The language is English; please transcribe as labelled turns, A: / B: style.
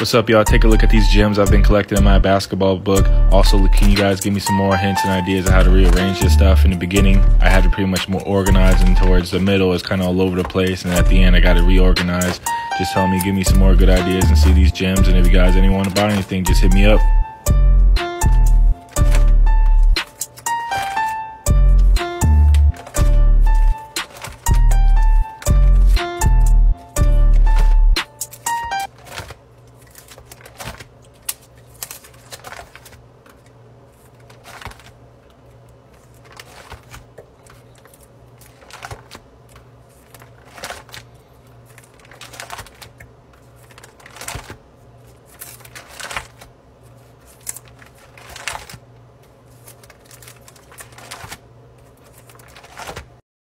A: What's up, y'all? Take a look at these gems I've been collecting in my basketball book. Also, can you guys give me some more hints and ideas on how to rearrange this stuff? In the beginning, I had to pretty much more organize, and towards the middle, it's kind of all over the place. And at the end, I got to reorganize. Just tell me, give me some more good ideas and see these gems. And if you guys anyone want to buy anything, just hit me up.